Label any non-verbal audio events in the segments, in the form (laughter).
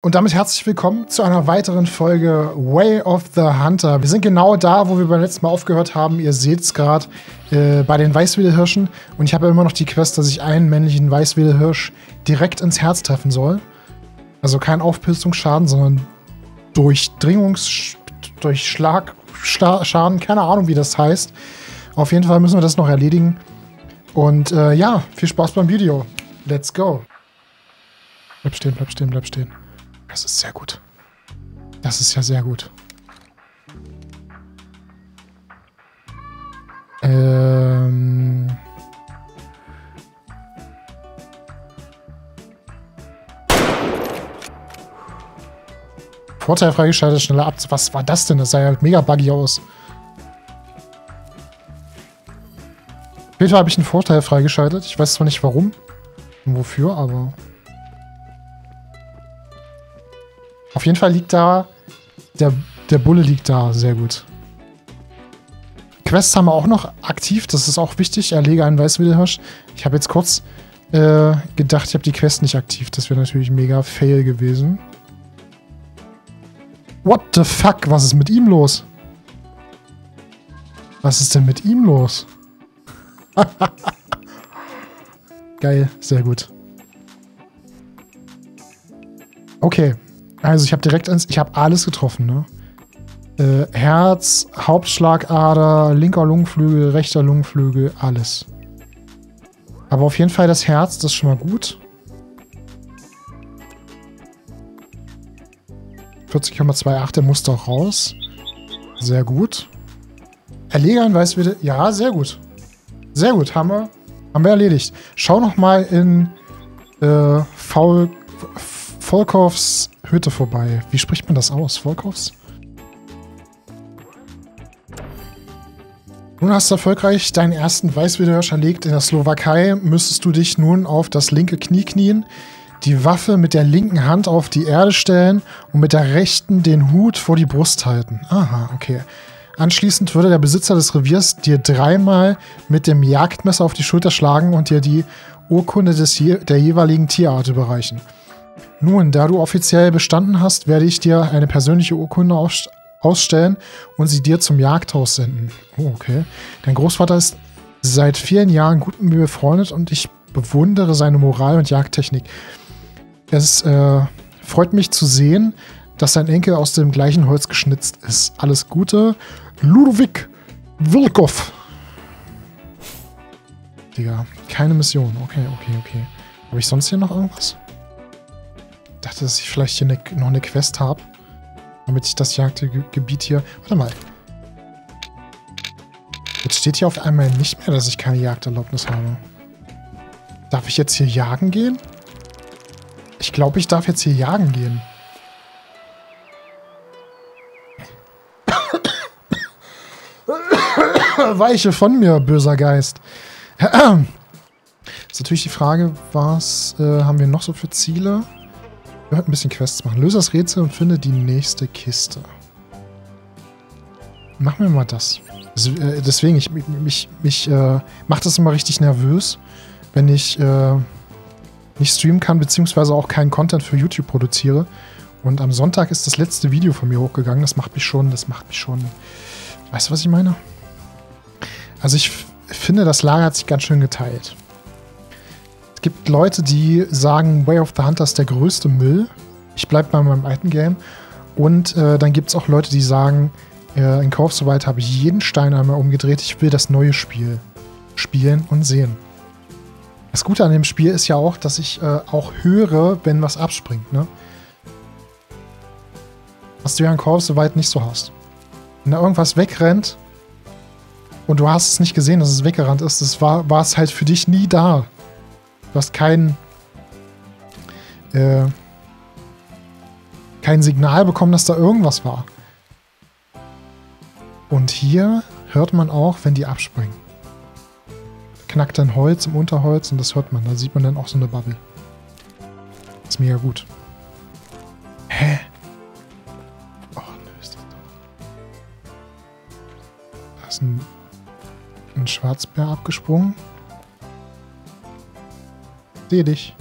Und damit herzlich willkommen zu einer weiteren Folge Way of the Hunter. Wir sind genau da, wo wir beim letzten Mal aufgehört haben. Ihr seht es gerade äh, bei den Weißwedelhirschen. Und ich habe immer noch die Quest, dass ich einen männlichen Weißwedelhirsch direkt ins Herz treffen soll. Also kein Aufpilzungsschaden, sondern Durchdringungs... Durchschlagschaden. Keine Ahnung, wie das heißt. Auf jeden Fall müssen wir das noch erledigen. Und äh, ja, viel Spaß beim Video. Let's go. Bleib stehen, bleib stehen, bleib stehen. Das ist sehr gut. Das ist ja sehr gut. Ähm... Vorteil freigeschaltet, schneller ab. Was war das denn? Das sah ja mega buggy aus. Fall habe ich einen Vorteil freigeschaltet. Ich weiß zwar nicht warum und wofür, aber Auf jeden Fall liegt da, der, der Bulle liegt da, sehr gut. Quests haben wir auch noch aktiv, das ist auch wichtig. Erlege einen Weißwiderhirsch. Ich habe jetzt kurz äh, gedacht, ich habe die Quest nicht aktiv. Das wäre natürlich mega fail gewesen. What the fuck? Was ist mit ihm los? Was ist denn mit ihm los? (laughs) Geil, sehr gut. Okay, also ich habe direkt ins, ich habe alles getroffen, ne? Äh, Herz, Hauptschlagader, linker Lungenflügel, rechter Lungenflügel, alles. Aber auf jeden Fall das Herz, das ist schon mal gut. 40,28, der muss doch raus. Sehr gut. Erlegern weiß wieder. Ja, sehr gut. Sehr gut, haben wir, haben wir erledigt. Schau noch mal in äh, Faul, Volkovs Hütte vorbei. Wie spricht man das aus? Volkovs? Nun hast du erfolgreich deinen ersten Weißwiderhirsch erlegt in der Slowakei. Müsstest du dich nun auf das linke Knie knien, die Waffe mit der linken Hand auf die Erde stellen und mit der rechten den Hut vor die Brust halten. Aha, okay. Anschließend würde der Besitzer des Reviers dir dreimal mit dem Jagdmesser auf die Schulter schlagen und dir die Urkunde des der jeweiligen Tierart überreichen. Nun, da du offiziell bestanden hast, werde ich dir eine persönliche Urkunde aus ausstellen und sie dir zum Jagdhaus senden. Oh, okay. Dein Großvater ist seit vielen Jahren gut mit mir befreundet und ich bewundere seine Moral und Jagdtechnik. Es äh, freut mich zu sehen, dass sein Enkel aus dem gleichen Holz geschnitzt ist. Alles Gute, Ludwig Wilkow. Digga, keine Mission. Okay, okay, okay. Habe ich sonst hier noch irgendwas? Dachte, dass ich vielleicht hier eine, noch eine Quest habe. Damit ich das Jagdgebiet hier... Warte mal. Jetzt steht hier auf einmal nicht mehr, dass ich keine Jagderlaubnis habe. Darf ich jetzt hier jagen gehen? Ich glaube, ich darf jetzt hier jagen gehen. (coughs) Weiche von mir, böser Geist. ist natürlich die Frage, was äh, haben wir noch so für Ziele? Wir wollten ein bisschen Quests machen. Löse das Rätsel und finde die nächste Kiste. Machen wir mal das. Äh, deswegen, ich, mich, mich äh, macht das immer richtig nervös, wenn ich äh, nicht streamen kann, beziehungsweise auch keinen Content für YouTube produziere. Und am Sonntag ist das letzte Video von mir hochgegangen. Das macht mich schon, das macht mich schon. Weißt du, was ich meine? Also ich finde, das Lager hat sich ganz schön geteilt. Es gibt Leute, die sagen, Way of the Hunter ist der größte Müll. Ich bleibe bei meinem alten Game. Und äh, dann gibt es auch Leute, die sagen, äh, in Call of habe ich jeden Stein einmal umgedreht. Ich will das neue Spiel spielen und sehen. Das Gute an dem Spiel ist ja auch, dass ich äh, auch höre, wenn was abspringt. Ne? Was du ja in Call of nicht so hast. Wenn da irgendwas wegrennt und du hast es nicht gesehen, dass es weggerannt ist, das war, war es halt für dich nie da. Du hast kein, äh, kein Signal bekommen, dass da irgendwas war. Und hier hört man auch, wenn die abspringen. Knackt dann Holz im Unterholz und das hört man. Da sieht man dann auch so eine Bubble. Ist mega gut. Hä? Oh, nö, ist das doch. Da ist ein, ein Schwarzbär abgesprungen. Sehe dich.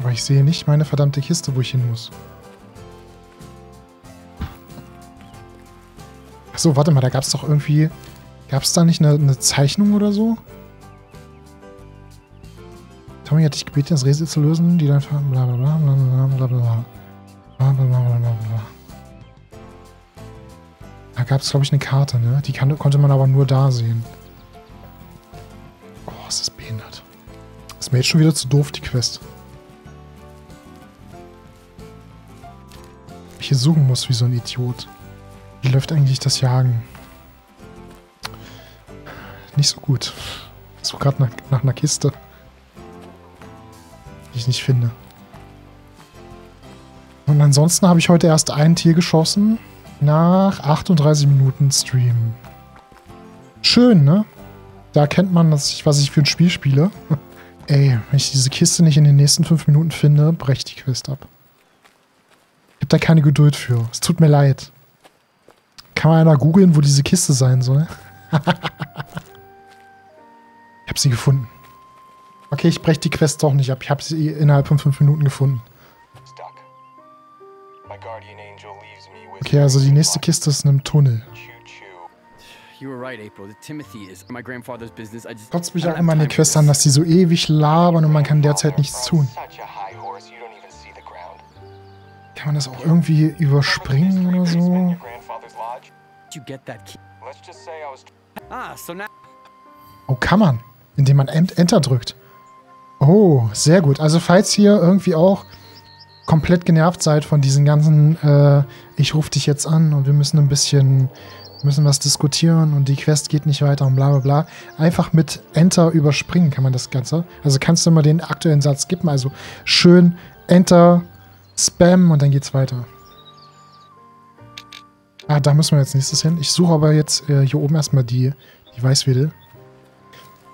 Aber ich sehe nicht meine verdammte Kiste, wo ich hin muss. Achso, warte mal, da gab es doch irgendwie... Gab es da nicht eine, eine, Zeichnung oder so? Tommy hat dich gebeten, das Rätsel zu lösen, die dann... Blablabla, blablabla, blablabla. Blablabla, Da gab es, glaube ich, eine Karte, ne? Die kann, konnte man aber nur da sehen. Mir jetzt schon wieder zu doof, die Quest. Ich hier suchen muss wie so ein Idiot. Wie läuft eigentlich das Jagen? Nicht so gut. Ich suche gerade nach, nach einer Kiste. Die ich nicht finde. Und ansonsten habe ich heute erst ein Tier geschossen. Nach 38 Minuten Stream. Schön, ne? Da erkennt man, dass ich, was ich für ein Spiel spiele. (laughs) Ey, wenn ich diese Kiste nicht in den nächsten 5 Minuten finde, breche die Quest ab. Ich habe da keine Geduld für. Es tut mir leid. Kann man einer googeln, wo diese Kiste sein soll? (laughs) ich habe sie gefunden. Okay, ich breche die Quest doch nicht ab. Ich habe sie innerhalb von 5 Minuten gefunden. Okay, also die nächste Kiste ist in einem Tunnel. Kotzt mich auch immer eine Quest an, dass die so ewig labern und man kann derzeit nichts tun. Kann man das auch irgendwie überspringen oder so? Ah, oh, kann man. Indem man Enter drückt. Oh, sehr gut. Also falls hier irgendwie auch komplett genervt seid von diesen ganzen, äh, ich rufe dich jetzt an und wir müssen ein bisschen, müssen was diskutieren und die Quest geht nicht weiter und bla bla bla. Einfach mit Enter überspringen kann man das Ganze. Also kannst du mal den aktuellen Satz skippen. Also schön Enter, Spam und dann geht's weiter. Ah, da müssen wir jetzt nächstes hin. Ich suche aber jetzt äh, hier oben erstmal die, die Weißwedel.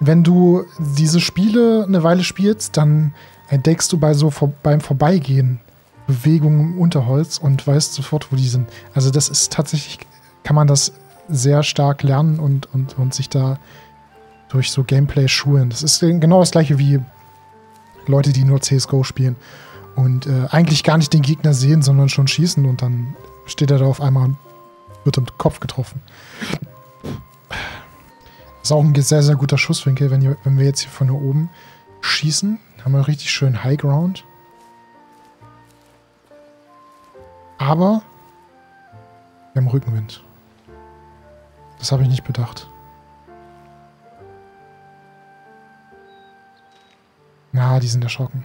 Wenn du diese Spiele eine Weile spielst, dann entdeckst du bei so vor, beim Vorbeigehen Bewegungen im Unterholz und weißt sofort, wo die sind. Also das ist tatsächlich, kann man das sehr stark lernen und, und, und sich da durch so Gameplay schulen. Das ist genau das gleiche wie Leute, die nur CSGO spielen und äh, eigentlich gar nicht den Gegner sehen, sondern schon schießen und dann steht er da auf einmal und wird im Kopf getroffen. Das ist auch ein sehr, sehr guter Schusswinkel, wenn, ihr, wenn wir jetzt hier von hier oben schießen. Haben wir richtig schön High Ground. Aber wir haben Rückenwind. Das habe ich nicht bedacht. Na, die sind erschrocken.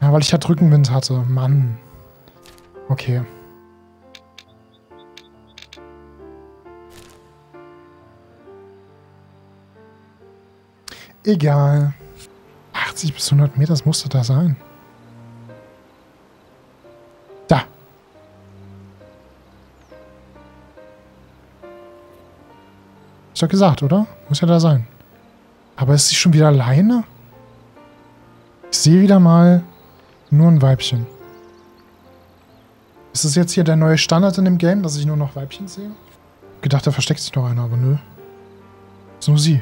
Ja, weil ich halt Rückenwind hatte. Mann. Okay. Egal. 80 bis 100 Meter, das musste da sein. Da. Ist doch gesagt, oder? Muss ja da sein. Aber ist sie schon wieder alleine? Ich sehe wieder mal nur ein Weibchen. Ist das jetzt hier der neue Standard in dem Game, dass ich nur noch Weibchen sehe? Gedacht, da versteckt sich noch einer, aber nö. Ist nur sie.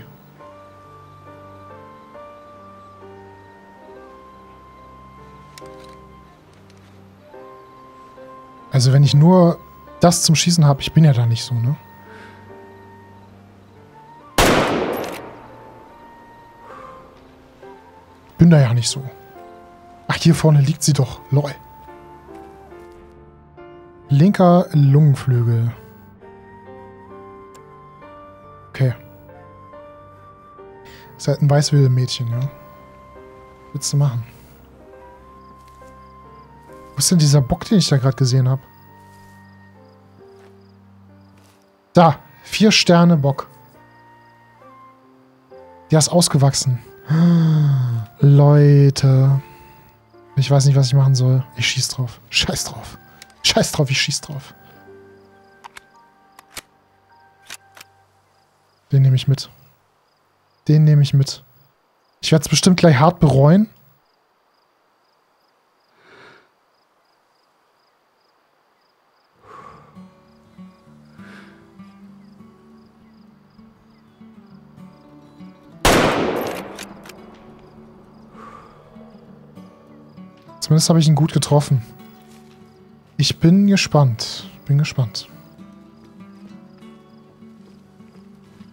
Also wenn ich nur das zum Schießen habe, ich bin ja da nicht so, ne? Bin da ja nicht so. Ach, hier vorne liegt sie doch. Lol. Linker Lungenflügel. Okay. Ist halt ein Weißwilde-Mädchen, ja. Was willst du machen? Wo ist denn dieser Bock, den ich da gerade gesehen habe? Da. Vier Sterne Bock. Der ist ausgewachsen. (gasps) Leute. Ich weiß nicht, was ich machen soll. Ich schieß drauf. Scheiß drauf. Scheiß drauf, ich schieß drauf. Den nehme ich mit. Den nehme ich mit. Ich werde es bestimmt gleich hart bereuen. Zumindest habe ich ihn gut getroffen. Ich bin gespannt. Bin gespannt.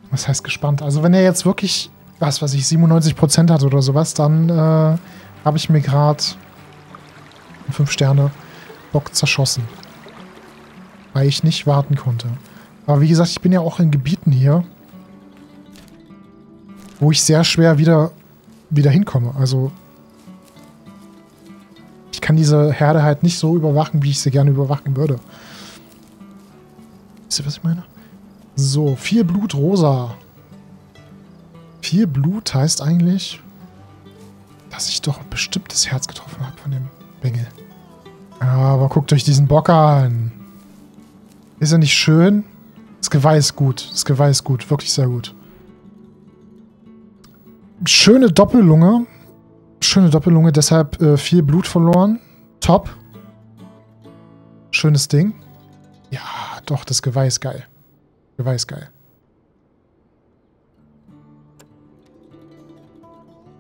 Was heißt gespannt? Also wenn er jetzt wirklich, was weiß ich, 97% hat oder sowas, dann äh, habe ich mir gerade 5 Sterne Bock zerschossen. Weil ich nicht warten konnte. Aber wie gesagt, ich bin ja auch in Gebieten hier, wo ich sehr schwer wieder, wieder hinkomme. Also kann diese Herde halt nicht so überwachen, wie ich sie gerne überwachen würde. Wisst ihr, was ich meine? So, vier Blut rosa. Vier Blut heißt eigentlich, dass ich doch ein bestimmtes Herz getroffen habe von dem Bengel. Aber guckt euch diesen Bock an. Ist er nicht schön? Das Geweih ist gut. Das Geweih ist gut. Wirklich sehr gut. Schöne Doppellunge. Schöne Doppellunge, deshalb äh, viel Blut verloren. Top. Schönes Ding. Ja, doch, das Geweih ist geil. Geweih ist geil.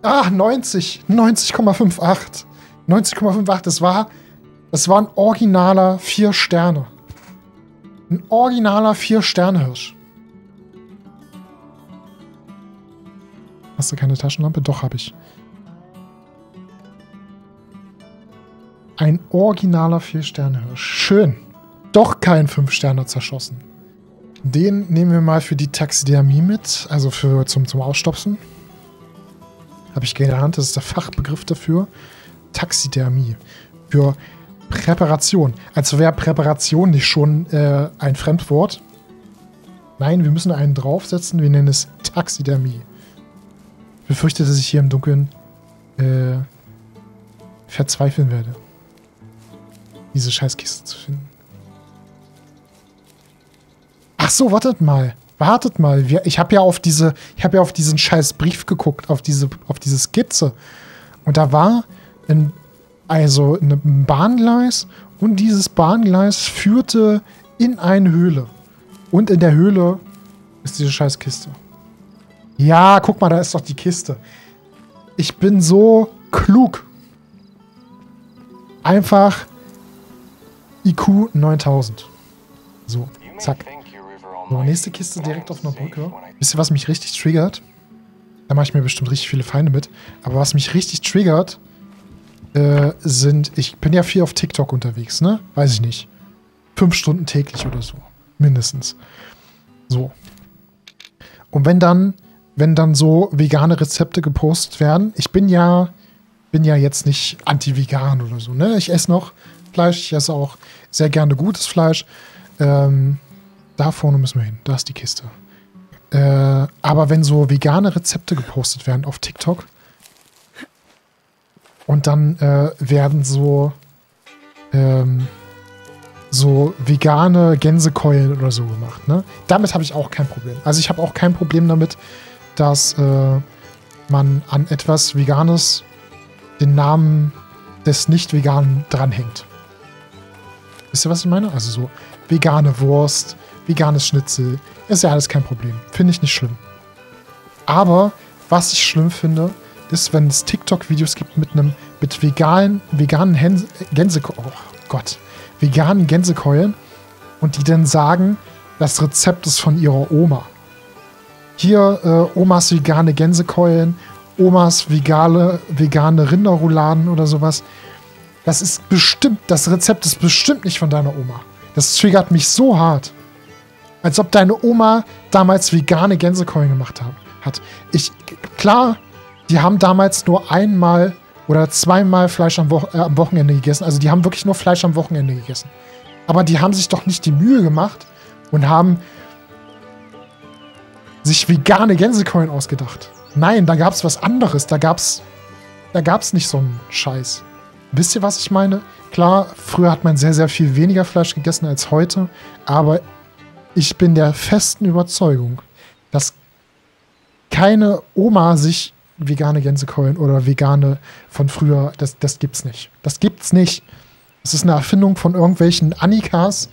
Ah, 90. 90,58. 90,58. Das war, das war ein originaler 4 Sterne. Ein originaler 4 Sterne Hirsch. Hast du keine Taschenlampe? Doch, habe ich. Ein originaler 4 Sterne Hirsch. Schön. Doch kein 5 Sterne zerschossen. Den nehmen wir mal für die Taxidermie mit, also für zum, zum Ausstopfen. Habe ich gelernt, das ist der Fachbegriff dafür. Taxidermie. Für Präparation. Als wäre Präparation nicht schon äh, ein Fremdwort. Nein, wir müssen einen draufsetzen. Wir nennen es Taxidermie. Ich befürchte, dass ich hier im Dunkeln äh, verzweifeln werde. Diese Scheißkiste zu finden. Ach so, wartet mal. Wartet mal. Ich habe ja auf diese, ich habe ja auf diesen scheiß Brief geguckt, auf diese, auf diese Skizze. Und da war ein, also ein Bahngleis und dieses Bahngleis führte in eine Höhle. Und in der Höhle ist diese scheiß Kiste. Ja, guck mal, da ist doch die Kiste. Ich bin so klug. Einfach IQ 9000. So, zack. So, nächste Kiste direkt auf einer Brücke. Wisst ihr, was mich richtig triggert? Da mache ich mir bestimmt richtig viele Feinde mit. Aber was mich richtig triggert, äh, sind... Ich bin ja viel auf TikTok unterwegs, ne? Weiß ich nicht. Fünf Stunden täglich oder so. Mindestens. So. Und wenn dann, wenn dann so vegane Rezepte gepostet werden, ich bin ja, bin ja jetzt nicht anti-vegan oder so, ne? Ich esse noch Fleisch, ich esse auch sehr gerne gutes Fleisch. Ähm, da vorne müssen wir hin. Da ist die Kiste. Äh, aber wenn so vegane Rezepte gepostet werden auf TikTok und dann äh, werden so ähm, so vegane Gänsekeulen oder so gemacht, ne? Damit habe ich auch kein Problem. Also ich habe auch kein Problem damit, dass äh, man an etwas Veganes den Namen des Nicht-Veganen dranhängt. Wisst ihr, was ich meine? Also so vegane Wurst, veganes Schnitzel. Ist ja alles kein Problem. Finde ich nicht schlimm. Aber was ich schlimm finde, ist, wenn es TikTok-Videos gibt mit einem mit veganen, veganen Gänsekeulen. Oh Gott. Veganen Gänsekeulen und die dann sagen, das Rezept ist von ihrer Oma. Hier äh, Omas vegane Gänsekeulen, Omas vegane, vegane Rinderrouladen oder sowas. Das ist bestimmt, das Rezept ist bestimmt nicht von deiner Oma. Das triggert mich so hart. Als ob deine Oma damals vegane Gänsekeulen gemacht hat. Ich, klar, die haben damals nur einmal oder zweimal Fleisch am, Wo äh, am Wochenende gegessen. Also die haben wirklich nur Fleisch am Wochenende gegessen. Aber die haben sich doch nicht die Mühe gemacht und haben sich vegane Gänsekeulen ausgedacht. Nein, da gab es was anderes. Da gab's, da gab's nicht so einen Scheiß. Wisst ihr, was ich meine? Klar, früher hat man sehr, sehr viel weniger Fleisch gegessen als heute, aber ich bin der festen Überzeugung, dass keine Oma sich vegane Gänsekeulen oder vegane von früher, das, das gibt's nicht. Das gibt's nicht. Das ist eine Erfindung von irgendwelchen Annikas,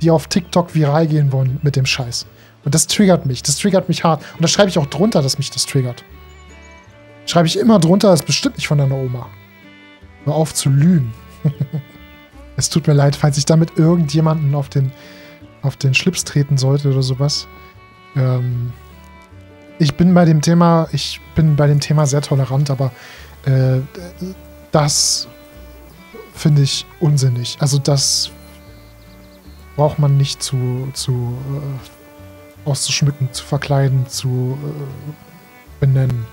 die auf TikTok viral gehen wollen mit dem Scheiß. Und das triggert mich. Das triggert mich hart. Und da schreibe ich auch drunter, dass mich das triggert. Schreibe ich immer drunter, das ist bestimmt nicht von deiner Oma. Hör auf zu lügen. (laughs) es tut mir leid, falls ich damit irgendjemanden auf den, auf den Schlips treten sollte oder sowas. Ähm, ich bin bei dem Thema, ich bin bei dem Thema sehr tolerant, aber äh, das finde ich unsinnig. Also das braucht man nicht zu, zu äh, auszuschmücken, zu verkleiden, zu äh, benennen.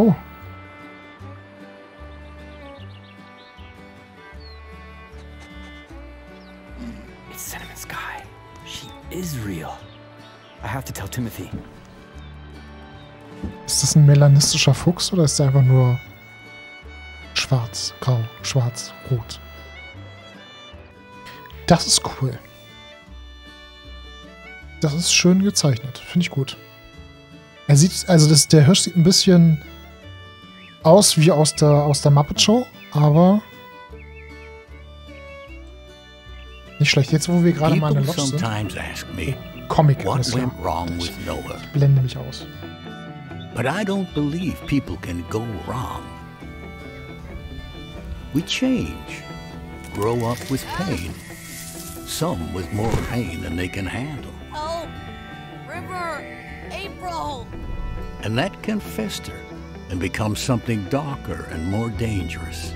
Oh. It's Cinnamon Sky. She is real. I have to tell Timothy. Ist das ein melanistischer Fuchs oder ist der einfach nur schwarz, grau, schwarz, rot? Das ist cool. Das ist schön gezeichnet. Finde ich gut. Er sieht, also das, der Hirsch sieht ein bisschen aus wie aus der, aus der Muppet Show, aber nicht schlecht. Jetzt, wo wir gerade mal in der Lodge sind. Comic. With Noah? Ich blende mich aus. But I don't believe people can go wrong. We change, grow up with pain. Some with more pain than they can handle. Oh, River, April. And that can fester and become something darker and more dangerous.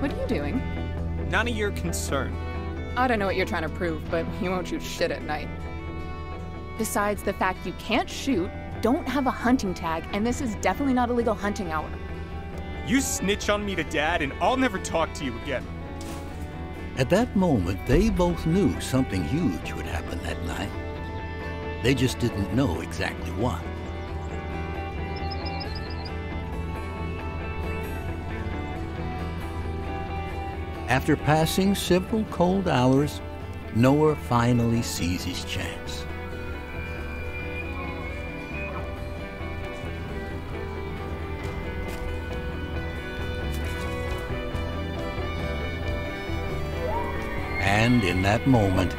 What are you doing? None of your concern. I don't know what you're trying to prove, but (laughs) you won't shoot shit at night. Besides the fact you can't shoot, don't have a hunting tag, and this is definitely not a legal hunting hour. You snitch on me to Dad, and I'll never talk to you again. At that moment, they both knew something huge would happen that night. They just didn't know exactly what. After passing several cold hours, Noah finally sees his chance. And in that moment,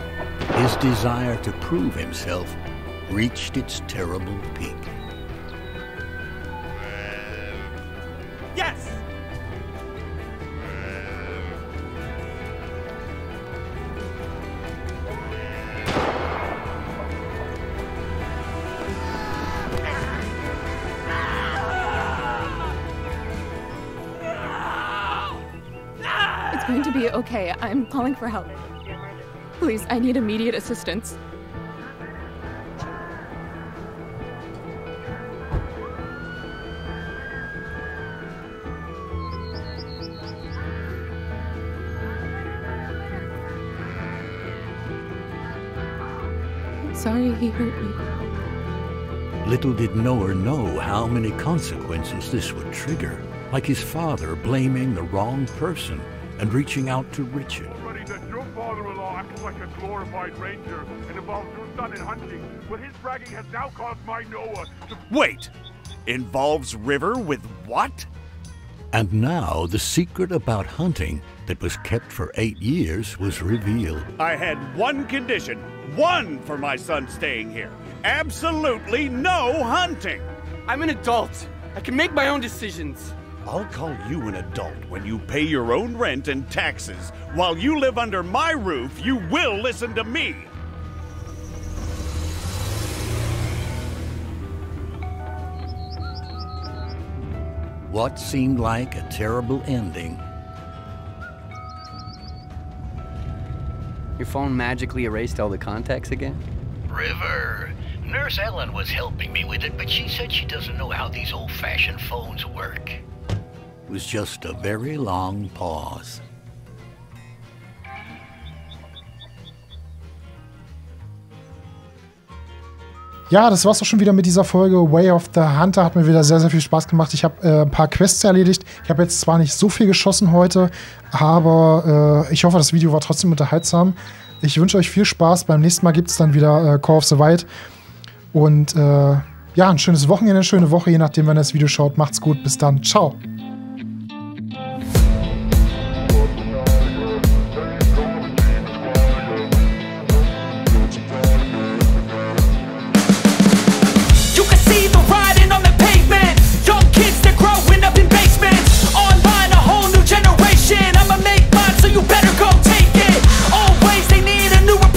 his desire to prove himself reached its terrible peak. Yes! It's going to be okay. I'm calling for help. Please, I need immediate assistance. Sorry he hurt me. Little did Noah know how many consequences this would trigger, like his father blaming the wrong person and reaching out to Richard. Like a glorified ranger and involves your son in hunting, but his bragging has now caused my Noah to Wait! Involves River with what? And now the secret about hunting that was kept for eight years was revealed. I had one condition. One for my son staying here. Absolutely no hunting. I'm an adult. I can make my own decisions. I'll call you an adult when you pay your own rent and taxes. While you live under my roof, you will listen to me. What seemed like a terrible ending Your phone magically erased all the contacts again? River. Nurse Ellen was helping me with it, but she said she doesn't know how these old-fashioned phones work. Was just a very long pause. Ja, das war's auch schon wieder mit dieser Folge. Way of the Hunter hat mir wieder sehr, sehr viel Spaß gemacht. Ich habe äh, ein paar Quests erledigt. Ich habe jetzt zwar nicht so viel geschossen heute, aber äh, ich hoffe, das Video war trotzdem unterhaltsam. Ich wünsche euch viel Spaß. Beim nächsten Mal gibt es dann wieder äh, Call of the Wild. Und äh, ja, ein schönes Wochenende, eine schöne Woche, je nachdem, wann ihr das Video schaut. Macht's gut, bis dann. Ciao.